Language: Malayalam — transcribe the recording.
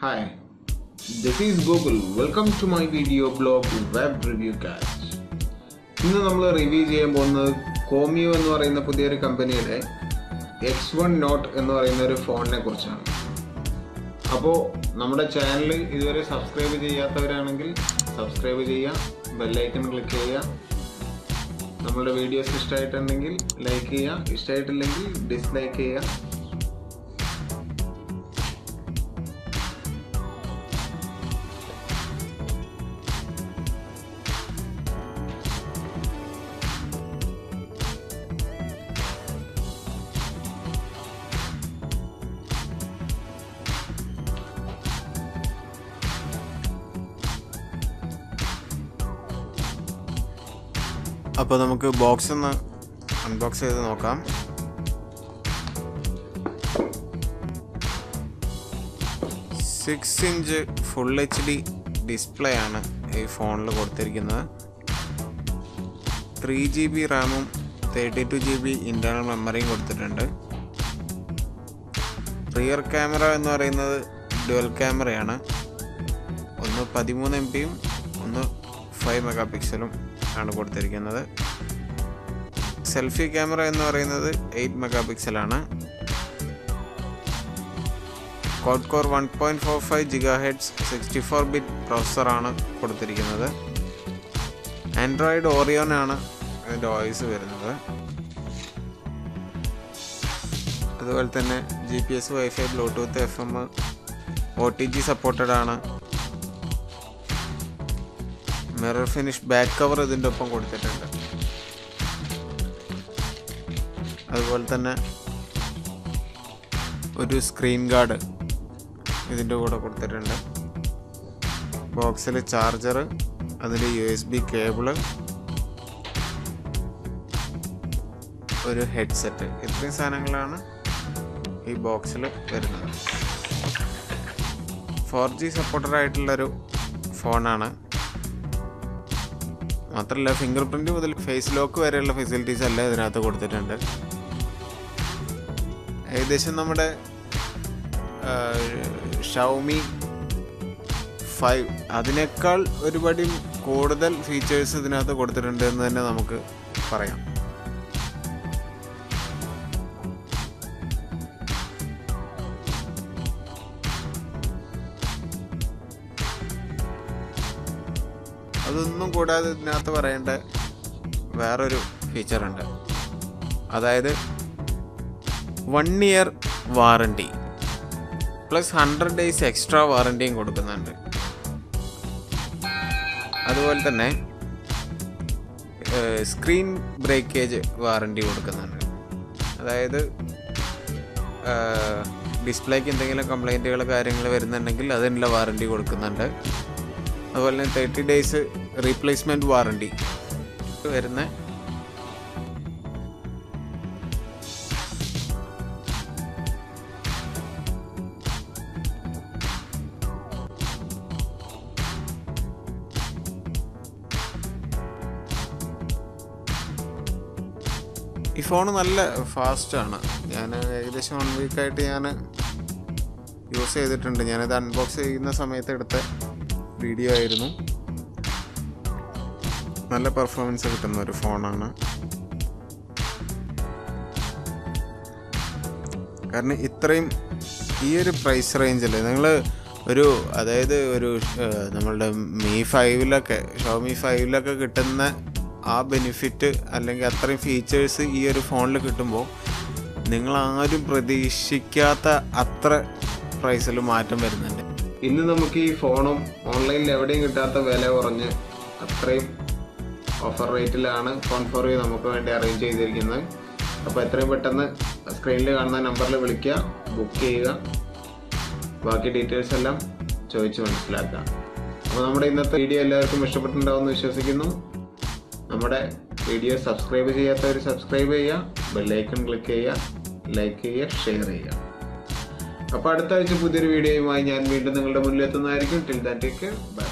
Hi, this is Google. Welcome to my video blog Web Review Cast. ഇന്ന് നമ്മൾ റിവ്യൂ ചെയ്യാൻ പോകുന്നത് കോമിയോ എന്ന് പറയുന്ന പുതിയൊരു കമ്പനിയുടെ എക്സ് വൺ നോട്ട് എന്ന് പറയുന്ന ഒരു ഫോണിനെ കുറിച്ചാണ് അപ്പോൾ നമ്മുടെ ചാനൽ ഇതുവരെ സബ്സ്ക്രൈബ് ചെയ്യാത്തവരാണെങ്കിൽ സബ്സ്ക്രൈബ് ചെയ്യുക ബെല്ലൈക്കൺ ക്ലിക്ക് ചെയ്യുക നമ്മുടെ വീഡിയോസ് ഇഷ്ടമായിട്ടുണ്ടെങ്കിൽ ലൈക്ക് ചെയ്യുക ഇഷ്ടമായിട്ടില്ലെങ്കിൽ ഡിസ്ലൈക്ക് ചെയ്യുക അപ്പോൾ നമുക്ക് ബോക്സ് ഒന്ന് അൺബോക്സ് ചെയ്ത് നോക്കാം. Six inch full H D display ആണ് ഈ ഫോണിൽ കൊടുത്തിരിക്കുന്നത്. ത്രീ ജി ബി റാമും thirty two G B internal മെമ്മറിയും കൊടുത്തിട്ടുണ്ട്. റിയർ ക്യാമറ എന്ന് പറയുന്നത് ഡുവൽ ക്യാമറയാണ് ഒന്ന് പതിമൂന്ന് എം പിയും ഒന്ന് ഫൈവ് മെഗാ പിക്സലും ആണ് കൊടുത്തിരിക്കുന്നത്. സെൽഫി ക്യാമറ എന്ന് പറയുന്നത് eight mega പിക്സലാണ് quad core one point four five giga hertz sixty four bit പ്രോസസ്സറാണ് കൊടുത്തിരിക്കുന്നത്. ആൻഡ്രോയിഡ് ഓറിയോൺ ആണ് അതിന്റെ വോയിസ് വരുന്നത്. അതുപോലെ തന്നെ G P S wifi bluetooth F M O T G supported ആണ് മിറർ ഫിനിഷ് ബാക്ക് കവർ ഇതിന്റെ ഒപ്പം കൊടുത്തിട്ടുണ്ട്. അതുപോലെ തന്നെ ഒരു സ്ക്രീൻ ഗാർഡ് ഇതിന്റെ കൂടെ കൊടുത്തിട്ടുണ്ട്. ബോക്സിൽ ചാർജർ അതിൽ യു എസ് ബി കേബിൾ ഒരു ഹെഡ്സെറ്റ്. ഇത്രയും സാധനങ്ങളാണ് ഈ ബോക്സിൽ വരുന്നത്. ഫോർ ജി സപ്പോർട്ടഡ് ആയിട്ടുള്ളൊരു ഫോണാണ്. മാത്രമല്ല ഫിംഗർ പ്രിന്റ് മുതൽ ഫേസ് ലോക്ക് വരെയുള്ള ഫെസിലിറ്റീസ് അല്ല ഇതിനകത്ത് കൊടുത്തിട്ടുണ്ട്. ഏകദേശം നമ്മുടെ ഷൗമി ഫൈവ് അതിനേക്കാൾ ഒരുപാട് കൂടുതൽ ഫീച്ചേഴ്സ് ഇതിനകത്ത് കൊടുത്തിട്ടുണ്ട് എന്ന് തന്നെ നമുക്ക് പറയാം. അതൊന്നും കൂടാതെ ഇതിനകത്ത് പറയേണ്ട വേറൊരു ഫീച്ചറുണ്ട് അതായത് one year warranty plus hundred days extra വാറണ്ടിയും കൊടുക്കുന്നുണ്ട്. അതുപോലെ തന്നെ സ്ക്രീൻ ബ്രേക്കേജ് വാറണ്ടി കൊടുക്കുന്നുണ്ട്. അതായത് ഡിസ്പ്ലേക്ക് എന്തെങ്കിലും കംപ്ലൈന്റുകൾ കാര്യങ്ങൾ വരുന്നുണ്ടെങ്കിൽ അതിനുള്ള വാറണ്ടി കൊടുക്കുന്നുണ്ട്. അതുപോലെ തന്നെ തേർട്ടി ഡേയ്സ് റീപ്ലേസ്മെന്റ് വാറണ്ടി വരുന്ന ഈ ഫോൺ നല്ല ഫാസ്റ്റാണ് ഞാൻ ഏകദേശം വൺ വീക്കായിട്ട് ഞാൻ യൂസ് ചെയ്തിട്ടുണ്ട്. ഞാനത് അൺബോക്സ് ചെയ്യുന്ന സമയത്ത് എടുത്ത വീഡിയോ ആയിരുന്നു. നല്ല പെർഫോമൻസ് കിട്ടുന്ന ഒരു ഫോണാണ്. കാരണം ഇത്രയും ഈ ഒരു പ്രൈസ് റേഞ്ചിൽ നിങ്ങൾ ഒരു അതായത് ഒരു നമ്മളുടെ മീ ഫൈവിലൊക്കെ ഷോമി ഫൈവിലൊക്കെ കിട്ടുന്ന ആ ബെനിഫിറ്റ് അല്ലെങ്കിൽ അത്രയും ഫീച്ചേഴ്സ് ഈ ഒരു ഫോണിൽ കിട്ടുമ്പോൾ നിങ്ങൾ ആരും പ്രതീക്ഷിക്കാത്ത അത്ര പ്രൈസിൽ മാറ്റം വരുന്നുണ്ട്. ഇന്ന് നമുക്ക് ഈ ഫോണും ഓൺലൈനിൽ എവിടെയും കിട്ടാത്ത വില കുറഞ്ഞ് അത്രയും ഓഫർ റേറ്റിലാണ് ഫോൺ ഫോർ യു നമുക്ക് വേണ്ടി അറേഞ്ച് ചെയ്തിരിക്കുന്നത്. അപ്പോൾ എത്രയും പെട്ടെന്ന് സ്ക്രീനിൽ കാണുന്ന നമ്പറിൽ വിളിക്കുക ബുക്ക് ചെയ്യുക. ബാക്കി ഡീറ്റെയിൽസ് എല്ലാം ചോദിച്ച് മനസ്സിലാക്കുക. അപ്പോൾ നമ്മുടെ ഇന്നത്തെ വീഡിയോ എല്ലാവർക്കും ഇഷ്ടപ്പെട്ടിട്ടുണ്ടാവും എന്ന് വിശ്വസിക്കുന്നു. നമ്മുടെ വീഡിയോ സബ്സ്ക്രൈബ് ചെയ്യാത്തവർ സബ്സ്ക്രൈബ് ചെയ്യുക ബെല്ലൈക്കൺ ക്ലിക്ക് ചെയ്യുക ലൈക്ക് ചെയ്യുക ഷെയർ ചെയ്യുക. അപ്പോൾ അടുത്ത ആഴ്ച പുതിയൊരു വീഡിയോയുമായി ഞാൻ വീണ്ടും നിങ്ങളുടെ മുന്നിലെത്തുന്നതായിരിക്കും. Till then take care bye